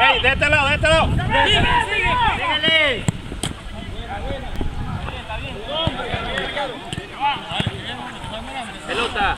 ¡Ey, de este lado, de este lado! ¡Sigue, sigue! ¡Síguele! Está bien, está bien. Está bien, está bien. ¡Pelota!